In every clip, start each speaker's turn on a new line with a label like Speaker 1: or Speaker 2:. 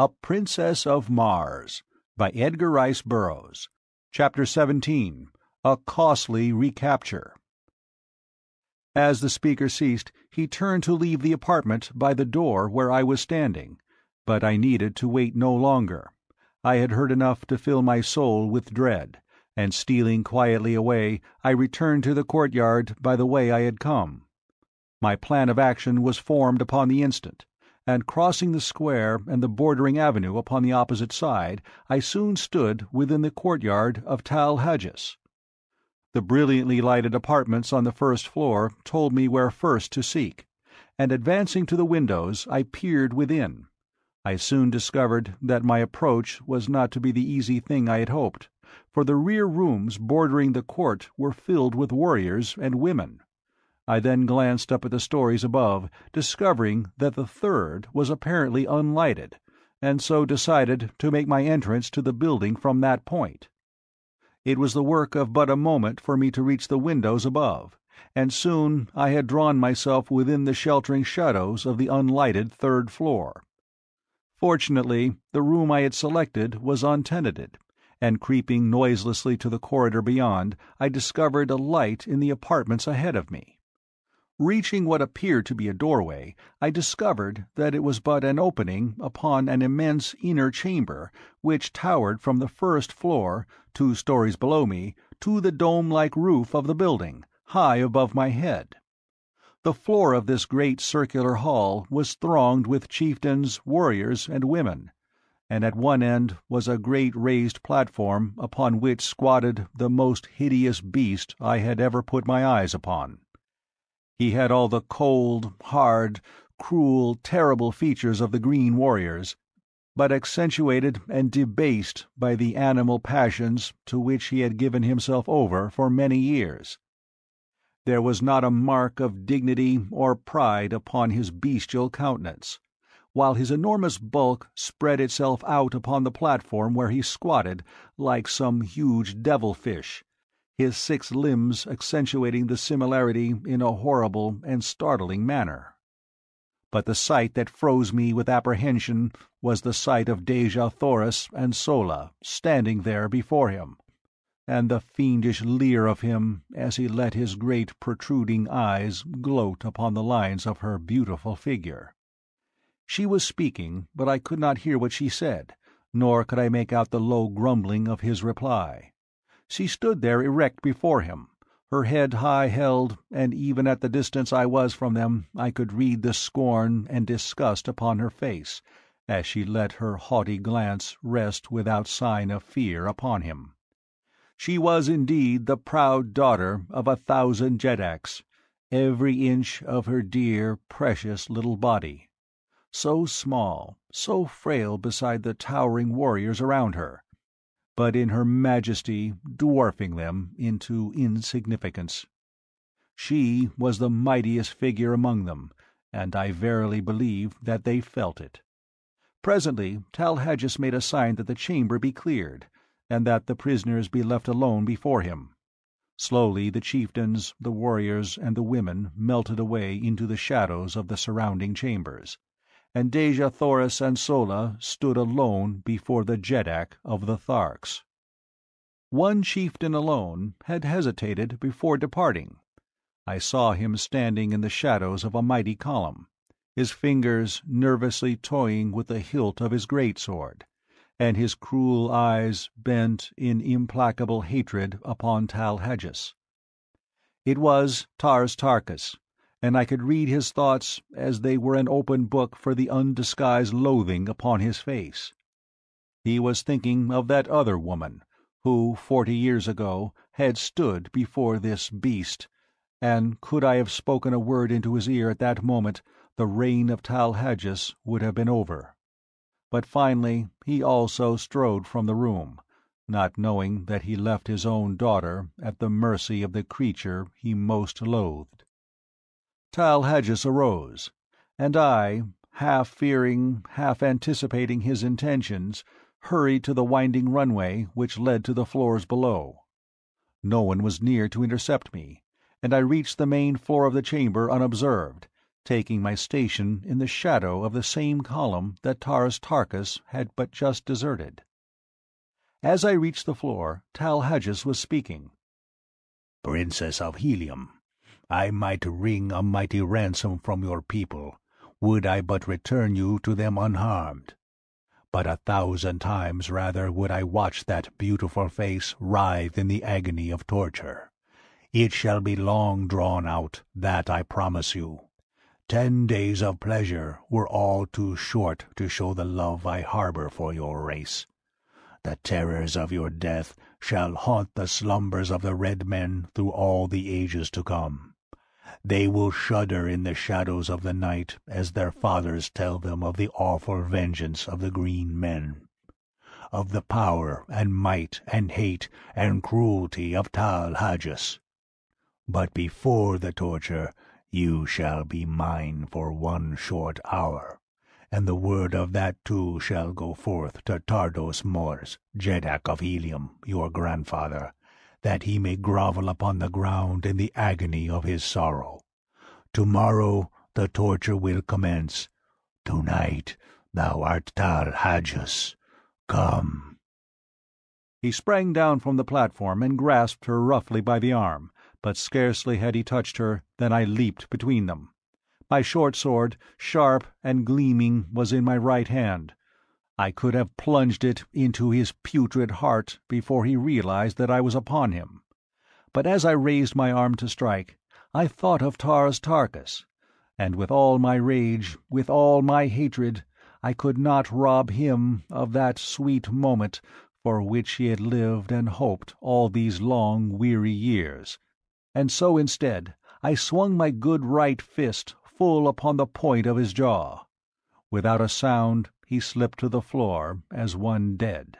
Speaker 1: A Princess of Mars by Edgar Rice Burroughs. Chapter 17 A Costly Recapture. As the speaker ceased, he turned to leave the apartment by the door where I was standing, but I needed to wait no longer. I had heard enough to fill my soul with dread, and stealing quietly away, I returned to the courtyard by the way I had come. My plan of action was formed upon the instant and crossing the square and the bordering avenue upon the opposite side, I soon stood within the courtyard of Tal Hajus. The brilliantly lighted apartments on the first floor told me where first to seek, and advancing to the windows I peered within. I soon discovered that my approach was not to be the easy thing I had hoped, for the rear rooms bordering the court were filled with warriors and women. I then glanced up at the stories above, discovering that the third was apparently unlighted, and so decided to make my entrance to the building from that point. It was the work of but a moment for me to reach the windows above, and soon I had drawn myself within the sheltering shadows of the unlighted third floor. Fortunately, the room I had selected was untenanted, and creeping noiselessly to the corridor beyond, I discovered a light in the apartments ahead of me. Reaching what appeared to be a doorway, I discovered that it was but an opening upon an immense inner chamber which towered from the first floor, two stories below me, to the dome like roof of the building, high above my head. The floor of this great circular hall was thronged with chieftains, warriors, and women, and at one end was a great raised platform upon which squatted the most hideous beast I had ever put my eyes upon. He had all the cold, hard, cruel, terrible features of the green warriors, but accentuated and debased by the animal passions to which he had given himself over for many years. There was not a mark of dignity or pride upon his bestial countenance, while his enormous bulk spread itself out upon the platform where he squatted like some huge devil fish, his six limbs accentuating the similarity in a horrible and startling manner. But the sight that froze me with apprehension was the sight of Dejah Thoris and Sola standing there before him, and the fiendish leer of him as he let his great protruding eyes gloat upon the lines of her beautiful figure. She was speaking, but I could not hear what she said, nor could I make out the low grumbling of his reply. She stood there erect before him, her head high held, and even at the distance I was from them I could read the scorn and disgust upon her face, as she let her haughty glance rest without sign of fear upon him. She was indeed the proud daughter of a thousand Jeddaks, every inch of her dear, precious little body. So small, so frail beside the towering warriors around her, but in her majesty dwarfing them into insignificance. She was the mightiest figure among them, and I verily believe that they felt it. Presently Tal Hajus made a sign that the chamber be cleared, and that the prisoners be left alone before him. Slowly the chieftains, the warriors, and the women melted away into the shadows of the surrounding chambers and Dejah Thoris and Sola stood alone before the Jeddak of the Tharks. One chieftain alone had hesitated before departing. I saw him standing in the shadows of a mighty column, his fingers nervously toying with the hilt of his great sword, and his cruel eyes bent in implacable hatred upon Tal Hajus. It was Tars Tarkas, and I could read his thoughts as they were an open book for the undisguised loathing upon his face. He was thinking of that other woman, who, forty years ago, had stood before this beast, and could I have spoken a word into his ear at that moment, the reign of Tal Hajus would have been over. But finally he also strode from the room, not knowing that he left his own daughter at the mercy of the creature he most loathed. Tal Hajus arose, and I, half fearing, half anticipating his intentions, hurried to the winding runway which led to the floors below. No one was near to intercept me, and I reached the main floor of the chamber unobserved, taking my station in the shadow of the same column that Tars Tarkas had but just deserted. As I reached the floor, Tal Hajus was speaking.
Speaker 2: Princess of Helium, I might wring a mighty ransom from your people, would I but return you to them unharmed. But a thousand times rather would I watch that beautiful face writhe in the agony of torture. It shall be long drawn out, that I promise you. Ten days of pleasure were all too short to show the love I harbor for your race. The terrors of your death shall haunt the slumbers of the red men through all the ages to come. They will shudder in the shadows of the night as their fathers tell them of the awful vengeance of the green men, of the power and might and hate and cruelty of Tal Hajus. But before the torture you shall be mine for one short hour, and the word of that too shall go forth to Tardos Mors, Jeddak of Helium, your grandfather, that he may grovel upon the ground in the agony of his sorrow. Tomorrow the torture will commence. Tonight thou art Tal Hajus. Come.
Speaker 1: He sprang down from the platform and grasped her roughly by the arm but scarcely had he touched her than I leaped between them. My short sword, sharp and gleaming, was in my right hand. I could have plunged it into his putrid heart before he realized that I was upon him. But as I raised my arm to strike, I thought of Tars Tarkas, and with all my rage, with all my hatred, I could not rob him of that sweet moment for which he had lived and hoped all these long, weary years and so instead I swung my good right fist full upon the point of his jaw. Without a sound he slipped to the floor as one dead.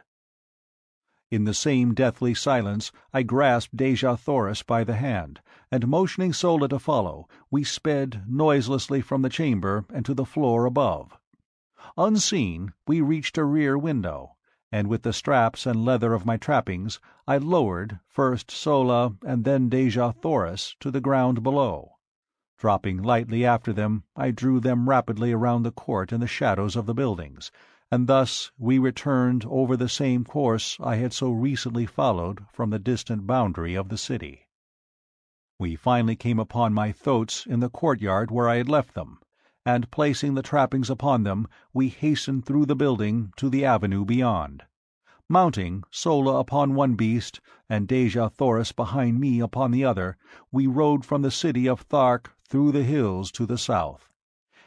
Speaker 1: In the same deathly silence I grasped Dejah Thoris by the hand, and motioning Sola to follow, we sped noiselessly from the chamber and to the floor above. Unseen, we reached a rear window, and with the straps and leather of my trappings I lowered first Sola and then Dejah Thoris to the ground below. Dropping lightly after them, I drew them rapidly around the court in the shadows of the buildings, and thus we returned over the same course I had so recently followed from the distant boundary of the city. We finally came upon my thoats in the courtyard where I had left them, and placing the trappings upon them, we hastened through the building to the avenue beyond. Mounting, Sola upon one beast, and Dejah Thoris behind me upon the other, we rode from the city of Thark through the hills to the south.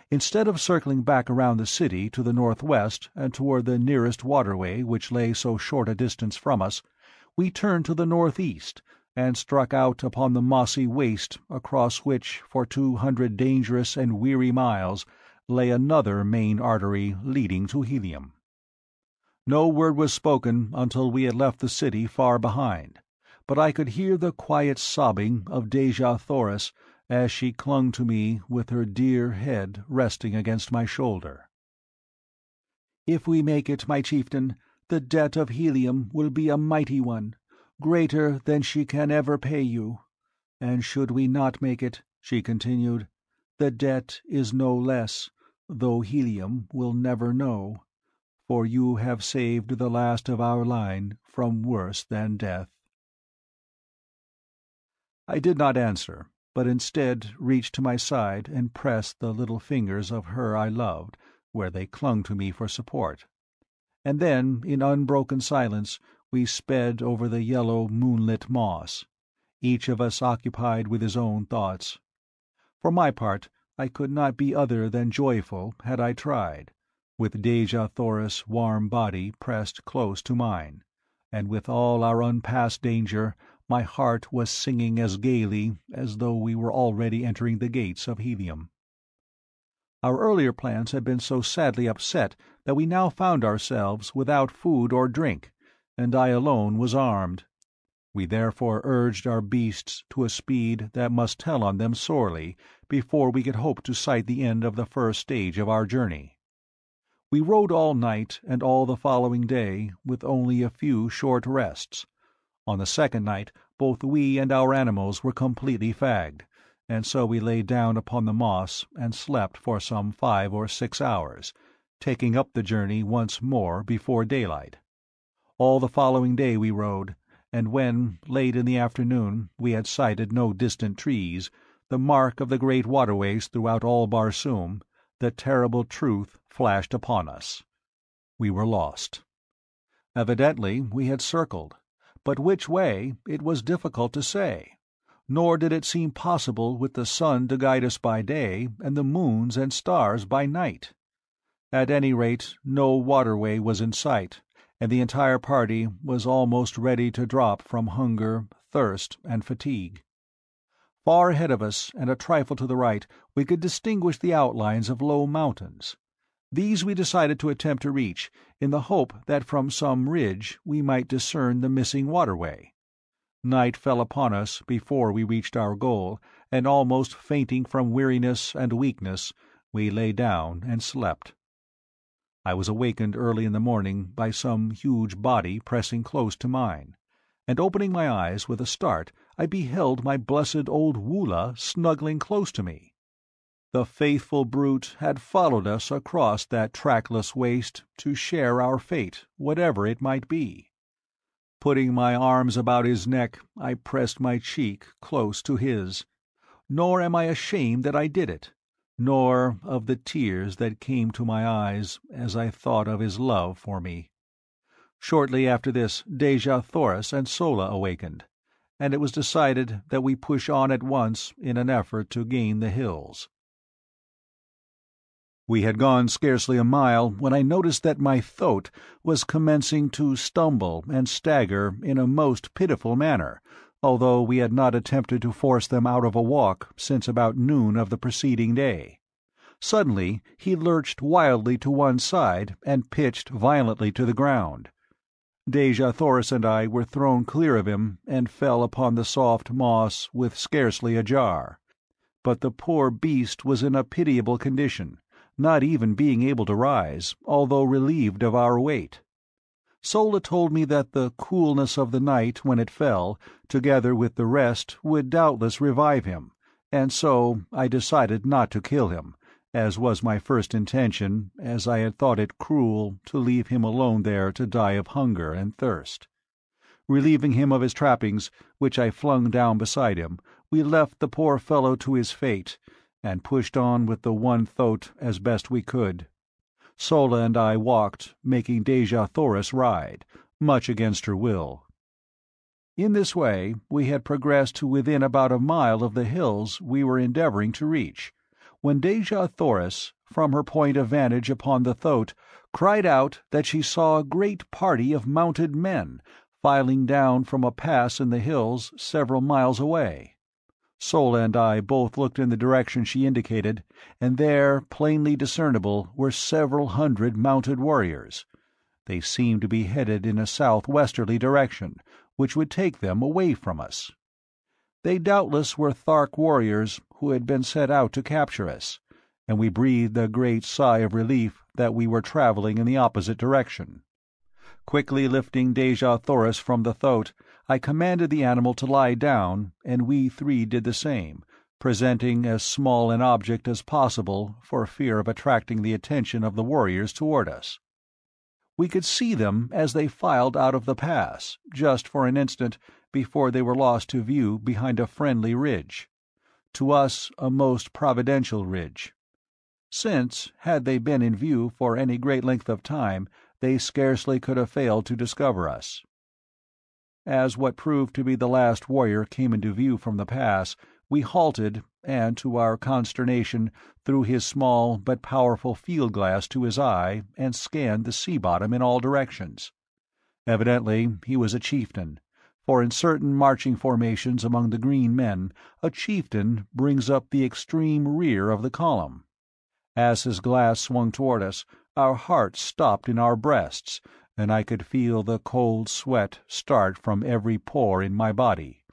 Speaker 1: Instead of circling back around the city to the northwest and toward the nearest waterway which lay so short a distance from us, we turned to the northeast and struck out upon the mossy waste across which for two hundred dangerous and weary miles lay another main artery leading to Helium. No word was spoken until we had left the city far behind, but I could hear the quiet sobbing of Dejah Thoris as she clung to me with her dear head resting against my shoulder. "If we make it, my chieftain, the debt of Helium will be a mighty one greater than she can ever pay you. And should we not make it, she continued, the debt is no less, though Helium will never know, for you have saved the last of our line from worse than death. I did not answer, but instead reached to my side and pressed the little fingers of her I loved where they clung to me for support. And then, in unbroken silence, we sped over the yellow moonlit moss, each of us occupied with his own thoughts. For my part, I could not be other than joyful had I tried, with Dejah Thoris' warm body pressed close to mine, and with all our unpassed danger my heart was singing as gaily as though we were already entering the gates of Helium. Our earlier plans had been so sadly upset that we now found ourselves without food or drink, and I alone was armed. We therefore urged our beasts to a speed that must tell on them sorely before we could hope to sight the end of the first stage of our journey. We rode all night and all the following day, with only a few short rests. On the second night both we and our animals were completely fagged, and so we lay down upon the moss and slept for some five or six hours, taking up the journey once more before daylight. All the following day we rode, and when, late in the afternoon, we had sighted no distant trees, the mark of the great waterways throughout all Barsoom, the terrible truth flashed upon us. We were lost. Evidently we had circled, but which way it was difficult to say nor did it seem possible with the sun to guide us by day and the moons and stars by night. At any rate, no waterway was in sight, and the entire party was almost ready to drop from hunger, thirst, and fatigue. Far ahead of us, and a trifle to the right, we could distinguish the outlines of low mountains. These we decided to attempt to reach, in the hope that from some ridge we might discern the missing waterway. Night fell upon us before we reached our goal, and almost fainting from weariness and weakness, we lay down and slept. I was awakened early in the morning by some huge body pressing close to mine, and opening my eyes with a start I beheld my blessed old Woola snuggling close to me. The faithful brute had followed us across that trackless waste to share our fate, whatever it might be. Putting my arms about his neck, I pressed my cheek close to his. Nor am I ashamed that I did it, nor of the tears that came to my eyes as I thought of his love for me. Shortly after this Dejah Thoris and Sola awakened, and it was decided that we push on at once in an effort to gain the hills. We had gone scarcely a mile when I noticed that my thoat was commencing to stumble and stagger in a most pitiful manner, although we had not attempted to force them out of a walk since about noon of the preceding day. Suddenly he lurched wildly to one side and pitched violently to the ground. Dejah Thoris and I were thrown clear of him and fell upon the soft moss with scarcely a jar. But the poor beast was in a pitiable condition not even being able to rise, although relieved of our weight. Sola told me that the coolness of the night when it fell, together with the rest, would doubtless revive him, and so I decided not to kill him, as was my first intention, as I had thought it cruel to leave him alone there to die of hunger and thirst. Relieving him of his trappings, which I flung down beside him, we left the poor fellow to his fate, and pushed on with the one thoat as best we could. Sola and I walked, making Dejah Thoris ride, much against her will. In this way we had progressed to within about a mile of the hills we were endeavouring to reach, when Dejah Thoris, from her point of vantage upon the thoat, cried out that she saw a great party of mounted men filing down from a pass in the hills several miles away. Sola and I both looked in the direction she indicated, and there, plainly discernible, were several hundred mounted warriors. They seemed to be headed in a south-westerly direction, which would take them away from us. They doubtless were Thark warriors who had been sent out to capture us, and we breathed a great sigh of relief that we were travelling in the opposite direction. Quickly lifting Dejah Thoris from the thoat, I commanded the animal to lie down, and we three did the same, presenting as small an object as possible for fear of attracting the attention of the warriors toward us. We could see them as they filed out of the pass, just for an instant before they were lost to view behind a friendly ridge. To us a most providential ridge. Since, had they been in view for any great length of time, they scarcely could have failed to discover us. As what proved to be the last warrior came into view from the pass, we halted, and to our consternation threw his small but powerful field glass to his eye and scanned the sea bottom in all directions. Evidently he was a chieftain, for in certain marching formations among the green men a chieftain brings up the extreme rear of the column. As his glass swung toward us, our hearts stopped in our breasts, and I could feel the cold sweat start from every pore in my body.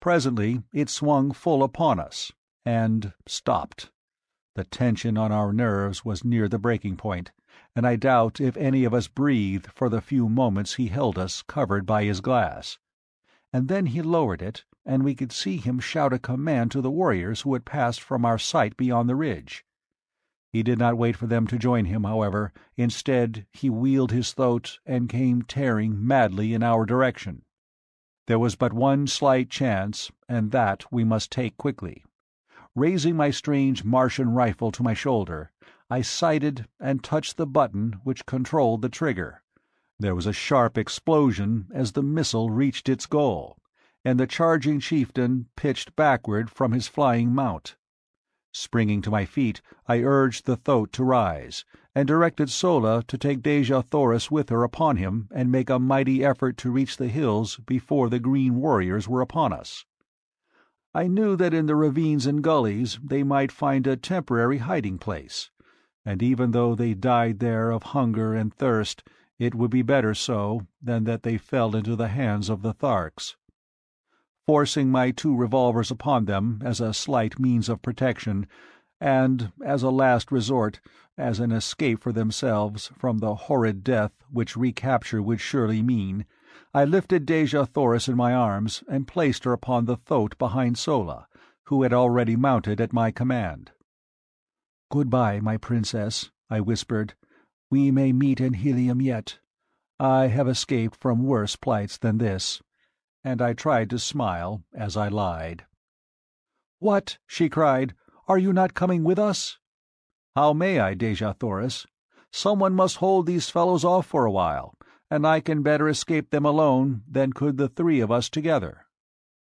Speaker 1: Presently it swung full upon us, and stopped. The tension on our nerves was near the breaking point, and I doubt if any of us breathed for the few moments he held us covered by his glass. and then he lowered it, and we could see him shout a command to the warriors who had passed from our sight beyond the ridge. He did not wait for them to join him, however; instead he wheeled his thoat and came tearing madly in our direction. There was but one slight chance, and that we must take quickly. Raising my strange Martian rifle to my shoulder, I sighted and touched the button which controlled the trigger. There was a sharp explosion as the missile reached its goal, and the charging chieftain pitched backward from his flying mount. Springing to my feet, I urged the thoat to rise, and directed Sola to take Dejah Thoris with her upon him and make a mighty effort to reach the hills before the green warriors were upon us. I knew that in the ravines and gullies they might find a temporary hiding place, and even though they died there of hunger and thirst, it would be better so than that they fell into the hands of the Tharks forcing my two revolvers upon them as a slight means of protection, and as a last resort, as an escape for themselves from the horrid death which recapture would surely mean, I lifted Dejah Thoris in my arms and placed her upon the thoat behind Sola, who had already mounted at my command. "Good-bye, my princess," I whispered. "We may meet in Helium yet. I have escaped from worse plights than this and I tried to smile as I lied. "What!" she cried. "Are you not coming with us?" "How may I, Dejah Thoris? Someone must hold these fellows off for a while, and I can better escape them alone than could the three of us together."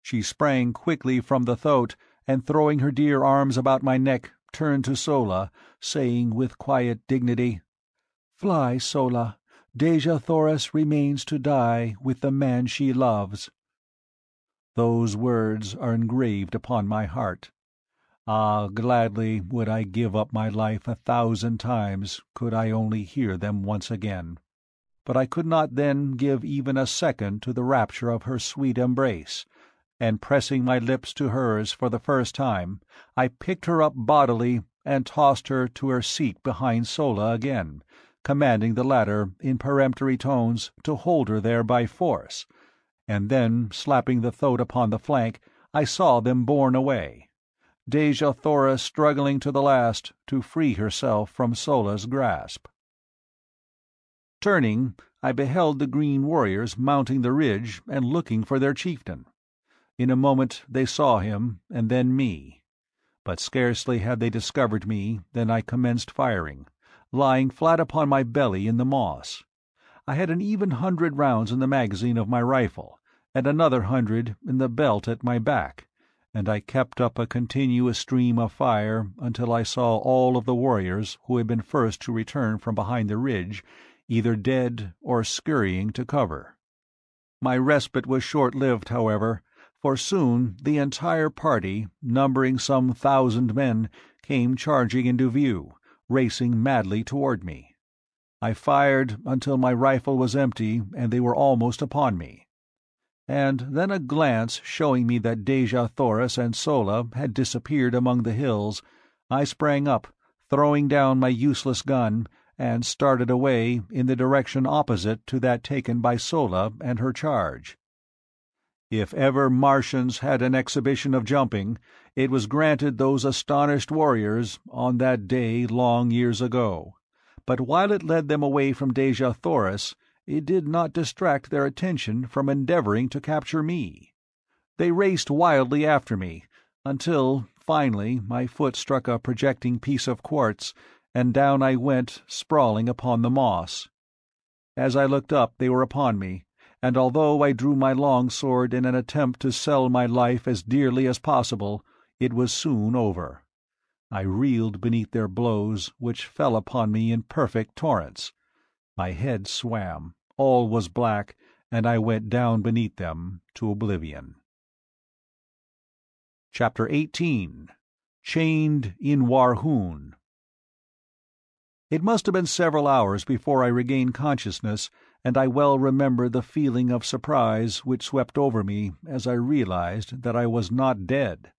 Speaker 1: She sprang quickly from the thoat, and throwing her dear arms about my neck, turned to Sola, saying with quiet dignity, "Fly, Sola. Dejah Thoris remains to die with the man she loves. Those words are engraved upon my heart. Ah, gladly would I give up my life a thousand times could I only hear them once again. But I could not then give even a second to the rapture of her sweet embrace, and pressing my lips to hers for the first time, I picked her up bodily and tossed her to her seat behind Sola again, commanding the latter in peremptory tones to hold her there by force, and then, slapping the thoat upon the flank, I saw them borne away, Dejah Thoris struggling to the last to free herself from Sola's grasp. Turning, I beheld the green warriors mounting the ridge and looking for their chieftain. In a moment they saw him, and then me. But scarcely had they discovered me than I commenced firing, lying flat upon my belly in the moss. I had an even hundred rounds in the magazine of my rifle, and another hundred in the belt at my back, and I kept up a continuous stream of fire until I saw all of the warriors who had been first to return from behind the ridge either dead or scurrying to cover. My respite was short-lived, however, for soon the entire party, numbering some thousand men, came charging into view, racing madly toward me. I fired until my rifle was empty and they were almost upon me. And then a glance showing me that Dejah Thoris and Sola had disappeared among the hills, I sprang up, throwing down my useless gun, and started away in the direction opposite to that taken by Sola and her charge. If ever Martians had an exhibition of jumping, it was granted those astonished warriors on that day long years ago but while it led them away from Dejah Thoris, it did not distract their attention from endeavoring to capture me. They raced wildly after me, until, finally, my foot struck a projecting piece of quartz, and down I went sprawling upon the moss. As I looked up they were upon me, and although I drew my long sword in an attempt to sell my life as dearly as possible, it was soon over. I reeled beneath their blows, which fell upon me in perfect torrents. My head swam, all was black, and I went down beneath them to oblivion. Chapter 18 Chained in Warhoon It must have been several hours before I regained consciousness, and I well remember the feeling of surprise which swept over me as I realized that I was not dead.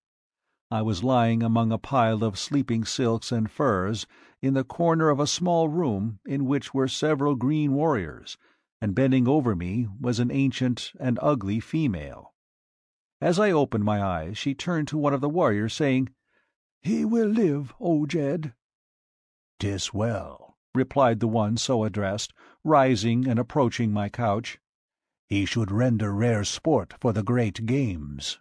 Speaker 1: I was lying among a pile of sleeping silks and furs in the corner of a small room in which were several green warriors, and bending over me was an ancient and ugly female. As I opened my eyes she turned to one of the warriors, saying, "He will live, O Jed."
Speaker 2: "'Tis well,"
Speaker 1: replied the one so addressed, rising and approaching my couch.
Speaker 2: "He should render rare sport for the great games."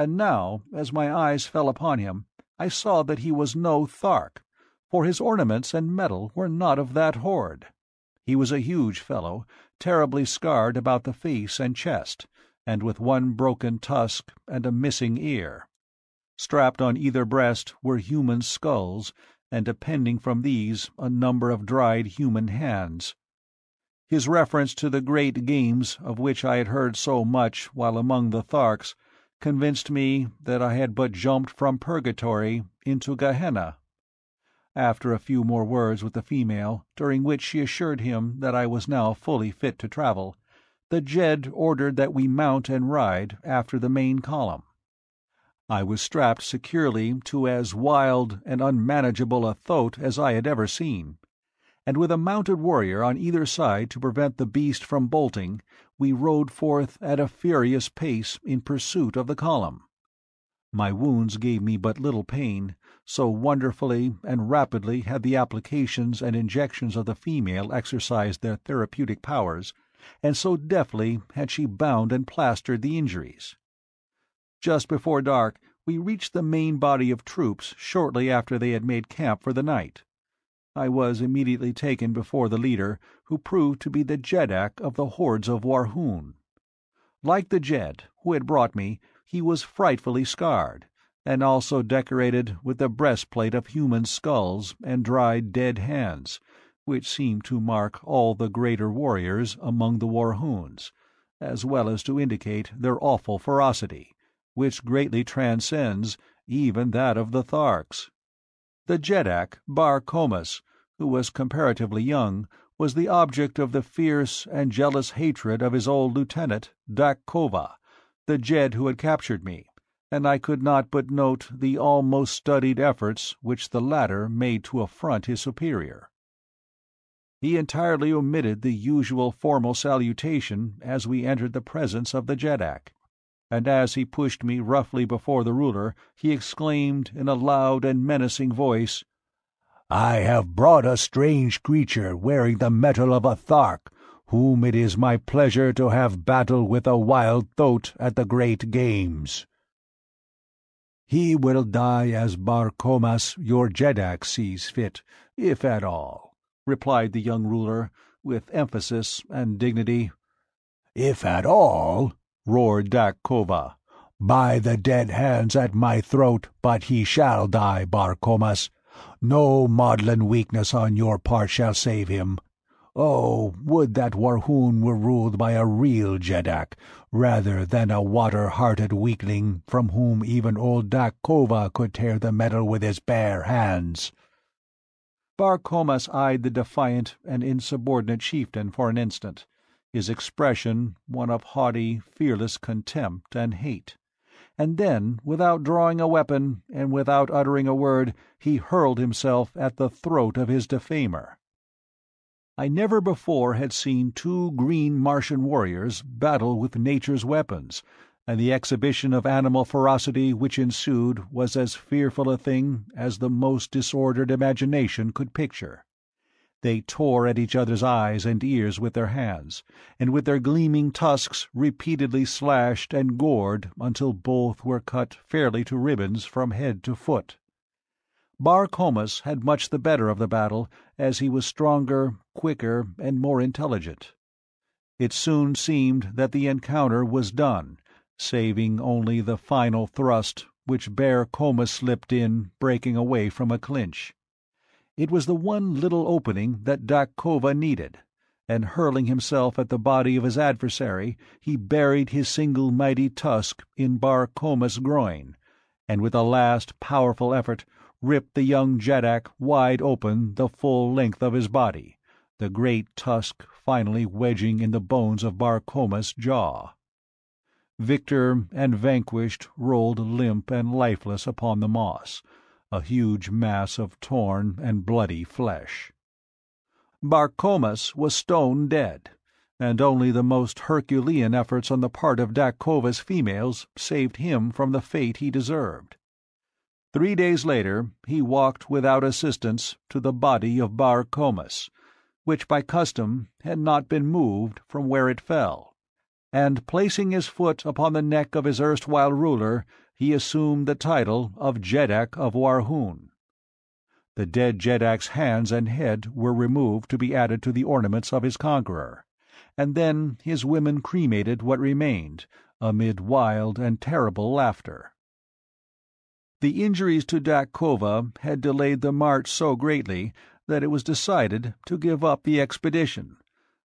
Speaker 1: And now, as my eyes fell upon him, I saw that he was no Thark, for his ornaments and metal were not of that horde. He was a huge fellow, terribly scarred about the face and chest, and with one broken tusk and a missing ear. Strapped on either breast were human skulls, and depending from these a number of dried human hands. His reference to the great games of which I had heard so much while among the Tharks convinced me that I had but jumped from purgatory into Gehenna. After a few more words with the female, during which she assured him that I was now fully fit to travel, the Jed ordered that we mount and ride after the main column. I was strapped securely to as wild and unmanageable a thoat as I had ever seen, and with a mounted warrior on either side to prevent the beast from bolting, we rode forth at a furious pace in pursuit of the column. My wounds gave me but little pain, so wonderfully and rapidly had the applications and injections of the female exercised their therapeutic powers, and so deftly had she bound and plastered the injuries. Just before dark we reached the main body of troops shortly after they had made camp for the night. I was immediately taken before the leader, who proved to be the Jeddak of the hordes of Warhoon. Like the Jed who had brought me, he was frightfully scarred, and also decorated with the breastplate of human skulls and dried dead hands, which seemed to mark all the greater warriors among the Warhoons, as well as to indicate their awful ferocity, which greatly transcends even that of the Tharks. The Jeddak, Bar Comas, who was comparatively young, was the object of the fierce and jealous hatred of his old lieutenant, Dak Kova, the Jed who had captured me, and I could not but note the almost studied efforts which the latter made to affront his superior. He entirely omitted the usual formal salutation as we entered the presence of the Jeddak, and as he pushed me roughly before the ruler he exclaimed in a loud and menacing voice,
Speaker 2: "I have brought a strange creature wearing the metal of a Thark, whom it is my pleasure to have battle with a wild thoat at the great games."
Speaker 1: He will die as Bar Comas your Jeddak sees fit, if at all, replied the young ruler, with emphasis and dignity.
Speaker 2: If at all, roared Dak Kova. By the dead hands at my throat, but he shall die, Bar Comas. No maudlin weakness on your part shall save him. Oh, would that Warhoon were ruled by a real Jeddak, rather than a water-hearted weakling from whom even old Dak Kova could tear the metal with his bare hands.
Speaker 1: Bar Comas eyed the defiant and insubordinate chieftain for an instant, his expression one of haughty, fearless contempt and hate. And then, without drawing a weapon and without uttering a word, he hurled himself at the throat of his defamer. I never before had seen two green Martian warriors battle with nature's weapons, and the exhibition of animal ferocity which ensued was as fearful a thing as the most disordered imagination could picture. They tore at each other's eyes and ears with their hands, and with their gleaming tusks repeatedly slashed and gored until both were cut fairly to ribbons from head to foot. Bar Comas had much the better of the battle, as he was stronger, quicker, and more intelligent. It soon seemed that the encounter was done, saving only the final thrust, which Bar Comas slipped in, breaking away from a clinch. It was the one little opening that Dak Kova needed, and hurling himself at the body of his adversary, he buried his single mighty tusk in Bar Comas' groin, and with a last powerful effort ripped the young Jeddak wide open the full length of his body, the great tusk finally wedging in the bones of Bar Comas' jaw. Victor and vanquished rolled limp and lifeless upon the moss, a huge mass of torn and bloody flesh. Bar Comas was stone dead, and only the most Herculean efforts on the part of Dak Kova's females saved him from the fate he deserved. Three days later he walked without assistance to the body of Bar Comas, which by custom had not been moved from where it fell, and placing his foot upon the neck of his erstwhile ruler, he assumed the title of Jeddak of Warhoon. The dead Jeddak's hands and head were removed to be added to the ornaments of his conqueror, and then his women cremated what remained, amid wild and terrible laughter. The injuries to Dak Kova had delayed the march so greatly that it was decided to give up the expedition,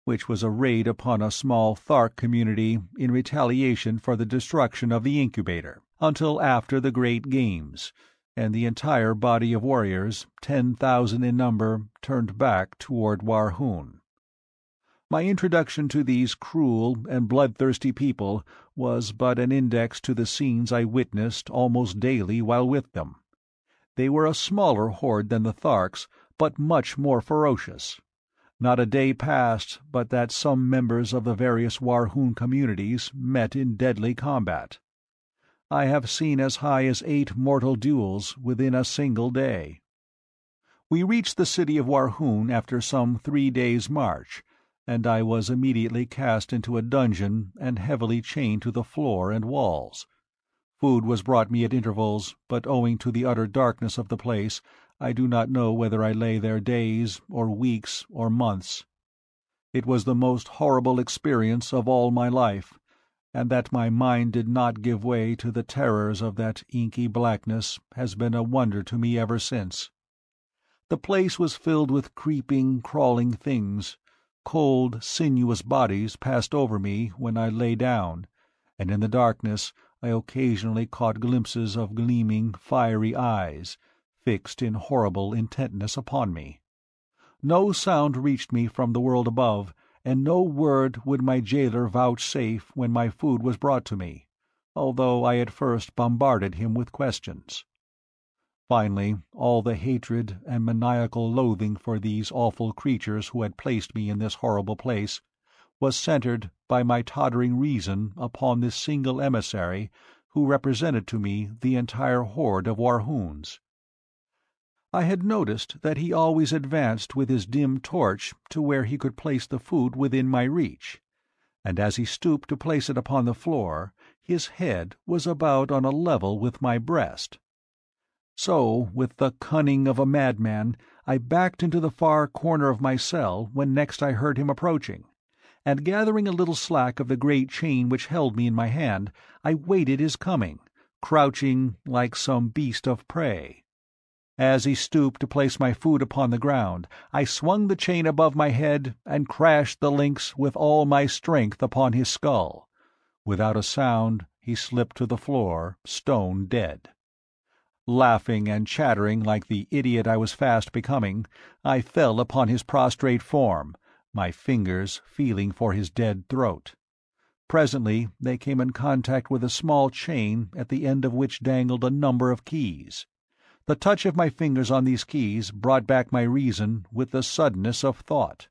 Speaker 1: which was a raid upon a small Thark community in retaliation for the destruction of the incubator, until after the Great Games, and the entire body of warriors, ten thousand in number, turned back toward Warhoon. My introduction to these cruel and bloodthirsty people was but an index to the scenes I witnessed almost daily while with them. They were a smaller horde than the Tharks, but much more ferocious. Not a day passed but that some members of the various Warhoon communities met in deadly combat. I have seen as high as eight mortal duels within a single day. We reached the city of Warhoon after some three days' march, and I was immediately cast into a dungeon and heavily chained to the floor and walls. Food was brought me at intervals, but owing to the utter darkness of the place I do not know whether I lay there days, or weeks, or months. It was the most horrible experience of all my life, and that my mind did not give way to the terrors of that inky blackness has been a wonder to me ever since. The place was filled with creeping, crawling things, Cold, sinuous bodies passed over me when I lay down, and in the darkness I occasionally caught glimpses of gleaming, fiery eyes, fixed in horrible intentness upon me. No sound reached me from the world above, and no word would my jailer vouchsafe when my food was brought to me, although I at first bombarded him with questions. Finally, all the hatred and maniacal loathing for these awful creatures who had placed me in this horrible place was centred by my tottering reason upon this single emissary who represented to me the entire horde of Warhoons. I had noticed that he always advanced with his dim torch to where he could place the food within my reach, and as he stooped to place it upon the floor his head was about on a level with my breast. So, with the cunning of a madman, I backed into the far corner of my cell when next I heard him approaching, and gathering a little slack of the great chain which held me in my hand, I waited his coming, crouching like some beast of prey. As he stooped to place my food upon the ground, I swung the chain above my head and crashed the links with all my strength upon his skull. Without a sound he slipped to the floor, stone dead. Laughing and chattering like the idiot I was fast becoming, I fell upon his prostrate form, my fingers feeling for his dead throat. Presently they came in contact with a small chain at the end of which dangled a number of keys. The touch of my fingers on these keys brought back my reason with the suddenness of thought.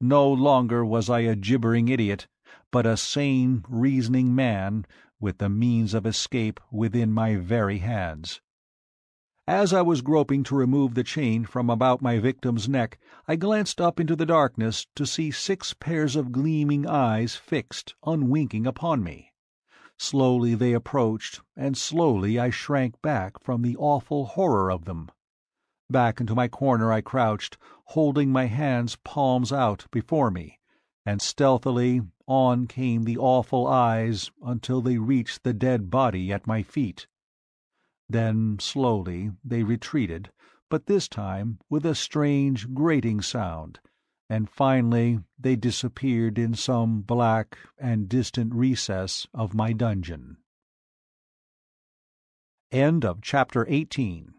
Speaker 1: No longer was I a gibbering idiot, but a sane, reasoning man with the means of escape within my very hands. As I was groping to remove the chain from about my victim's neck, I glanced up into the darkness to see six pairs of gleaming eyes fixed, unwinking, upon me. Slowly they approached, and slowly I shrank back from the awful horror of them. Back into my corner I crouched, holding my hands palms out before me, and stealthily on came the awful eyes until they reached the dead body at my feet. Then slowly they retreated, but this time with a strange grating sound, and finally they disappeared in some black and distant recess of my dungeon. End of chapter 18